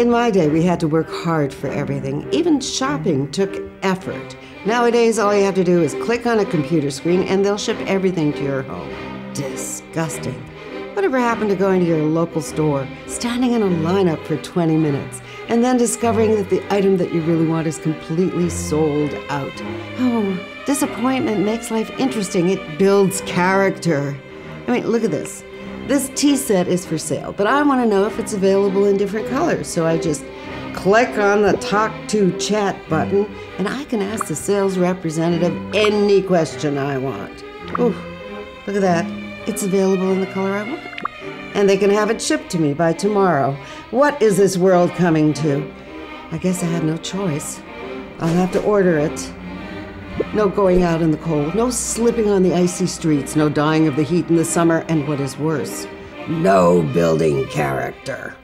In my day, we had to work hard for everything. Even shopping took effort. Nowadays, all you have to do is click on a computer screen and they'll ship everything to your home. Disgusting. Whatever happened to going to your local store, standing in a lineup for 20 minutes, and then discovering that the item that you really want is completely sold out? Oh, disappointment makes life interesting. It builds character. I mean, look at this. This tea set is for sale, but I want to know if it's available in different colors, so I just click on the Talk to Chat button, and I can ask the sales representative any question I want. Ooh, look at that. It's available in the color I want. And they can have it shipped to me by tomorrow. What is this world coming to? I guess I have no choice. I'll have to order it. No going out in the cold, no slipping on the icy streets, no dying of the heat in the summer, and what is worse, no building character.